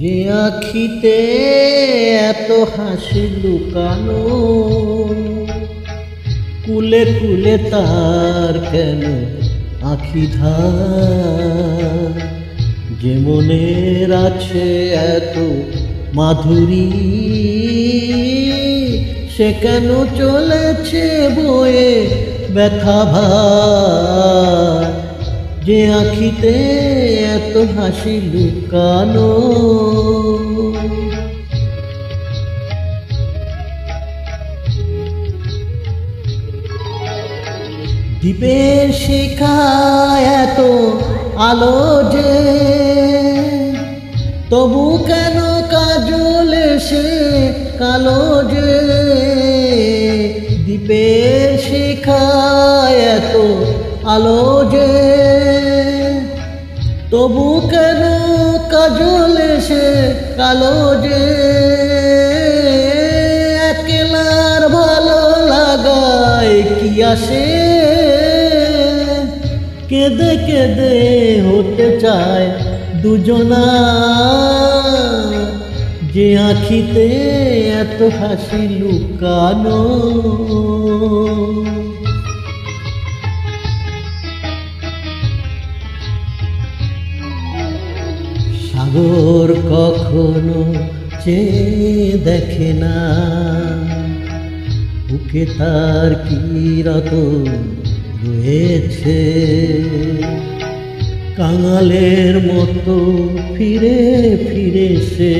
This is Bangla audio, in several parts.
যে আখিতে এত হাসি লুকানো, কুলে কুলে তার কেন আখি যে মনের আছে এত মাধুরী, সে কেন চলেছে বয়ে ব্যথা ভার? যে আখিতে এত হাসি লুকানো। দ্বীপের শিখায় এত আলো যে, তবু কেন কাজল সে কালো যে? দ্বীপের শিখায় এত আলো যে তবু কেন কাজল সে কালো যে? একলার ভালো লাগায় কি আসে? কেঁদে কেঁদে হতে চায় দুজনা। যে আখিতে এত হাসি লুকানো। সাগর কখনো চেয়ে দেখে না। বুকে তার কিরত রয়েছে? কাঙালের মতো ফিরে ফিরে সে।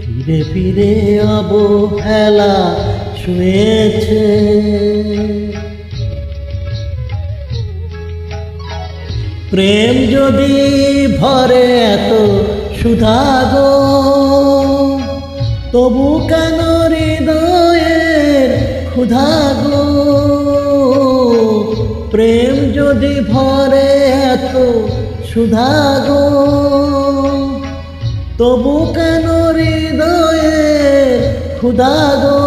ফিরে ফিরে অবহেলা শুয়েছে প্রেম যদি ভরে এত সুধা গো, তবু কেন হৃদয়ের ক্ষুধা গো? প্রেম যদি ভরে এত সুধা গো, তবু কেন হৃদয়ের ক্ষুধা গো?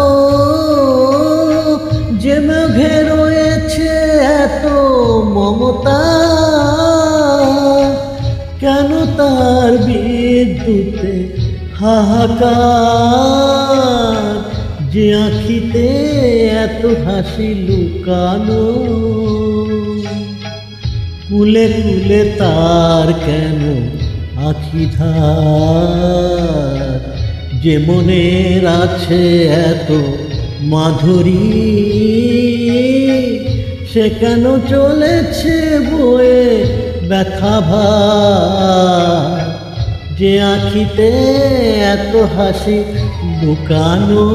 যে মেঘে রয়েছে এত মমতা তার বিদ্যুতে হাহাকার। যে আখিতে এত হাসি লুকানো, কুলে কুলে তার কেন আখি ধার? যে মনের আছে এত মাধুরী, সে কেন চলেছে বয়ে ব্যথা যে আঁখিতে এত হাসি লুকানো।